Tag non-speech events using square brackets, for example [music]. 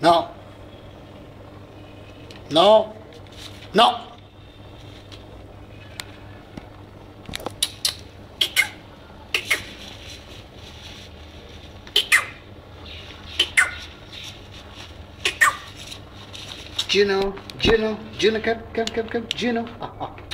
No. No. No. Juno, Juno, Juno, come, come, come, come, Juno. Ah, [laughs] ah.